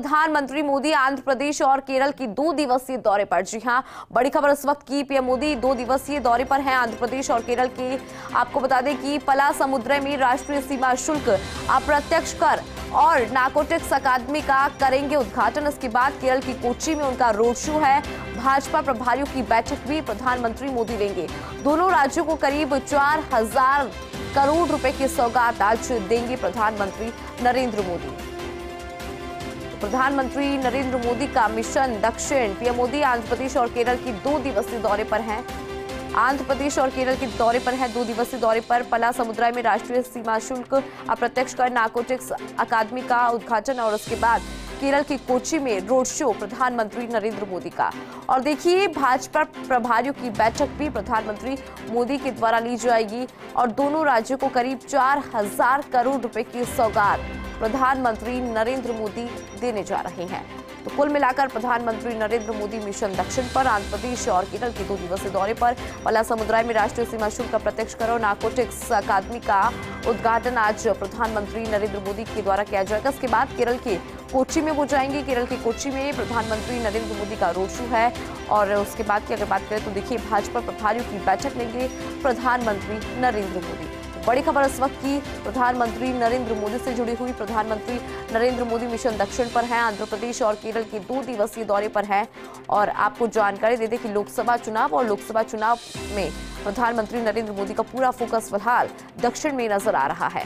प्रधानमंत्री मोदी आंध्र प्रदेश और केरल की दो दिवसीय दौरे पर। जी हाँ, बड़ी खबर इस वक्त की पीएम मोदी दो दिवसीय दौरे पर हैं आंध्र प्रदेश और केरल के। आपको बता दें कि पला समुद्र में राष्ट्रीय सीमा शुल्क अप्रत्यक्ष कर और नाकोटिक्स अकादमी का करेंगे उद्घाटन। इसके बाद केरल की कोची में उनका रोड शो है। भाजपा प्रभारियों की बैठक भी प्रधानमंत्री मोदी लेंगे। दोनों राज्यों को करीब चार हज़ार करोड़ रुपए की सौगात आज देंगे प्रधानमंत्री नरेंद्र मोदी। प्रधानमंत्री नरेंद्र मोदी का मिशन दक्षिण। पीएम मोदी आंध्र प्रदेश और केरल की दो दिवसीय दौरे पर हैं। आंध्र प्रदेश और केरल के दौरे पर है दो दिवसीय दौरे पर। पला समुद्राय में राष्ट्रीय सीमा शुल्क अप्रत्यक्ष कर नार्कोटिक्स अकादमी का उद्घाटन और उसके बाद केरल की कोची में रोड शो प्रधानमंत्री नरेंद्र मोदी का। और देखिए, भाजपा प्रभारियों की बैठक भी प्रधानमंत्री मोदी के द्वारा ली जाएगी और दोनों राज्यों को करीब चार हज़ार करोड़ रुपए की सौगात। प्रधानमंत्री नरेंद्र मोदी देने जा रहे हैं। तो कुल मिलाकर प्रधानमंत्री नरेंद्र मोदी मिशन दक्षिण पर आंध्र प्रदेश और केरल के दो दिवसीय दौरे पर। पला समुद्राय में राष्ट्रीय सीमा शुल्क का प्रत्यक्ष करो नार्कोटिक्स अकादमी का उद्घाटन आज प्रधानमंत्री नरेंद्र मोदी के द्वारा किया जाएगा। इसके बाद केरल के कोची में वो जाएँगे। केरल के कोची में प्रधानमंत्री नरेंद्र मोदी का रोड शो है। और उसके बाद की अगर बात करें तो देखिए, भाजपा प्रभारियों की बैठक लेंगे प्रधानमंत्री नरेंद्र मोदी। बड़ी खबर इस वक्त की, प्रधानमंत्री नरेंद्र मोदी से जुड़ी हुई। प्रधानमंत्री नरेंद्र मोदी मिशन दक्षिण पर हैं, आंध्र प्रदेश और केरल के दो दिवसीय दौरे पर हैं। और आपको जानकारी दे दें कि लोकसभा चुनाव और लोकसभा चुनाव में प्रधानमंत्री नरेंद्र मोदी का पूरा फोकस फ़िलहाल दक्षिण में नज़र आ रहा है।